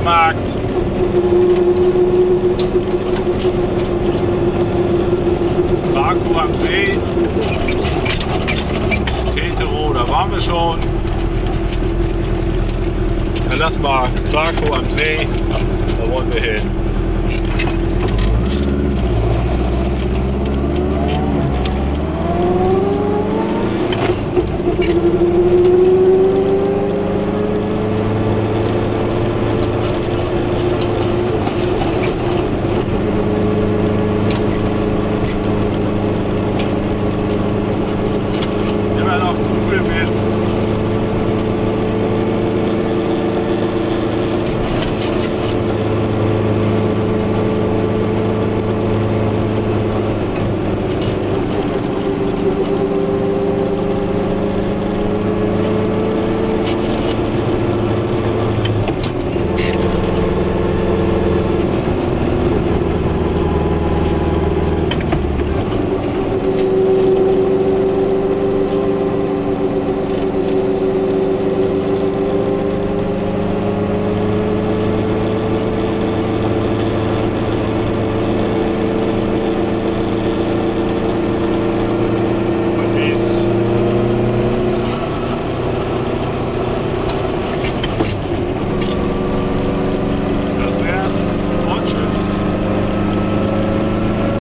Dänemarkt. Krakow am See. Tetero, da waren wir schon. Dann lass mal Krakow am See. Da wollen wir hin.